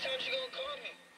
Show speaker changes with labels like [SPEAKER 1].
[SPEAKER 1] times you gonna call me?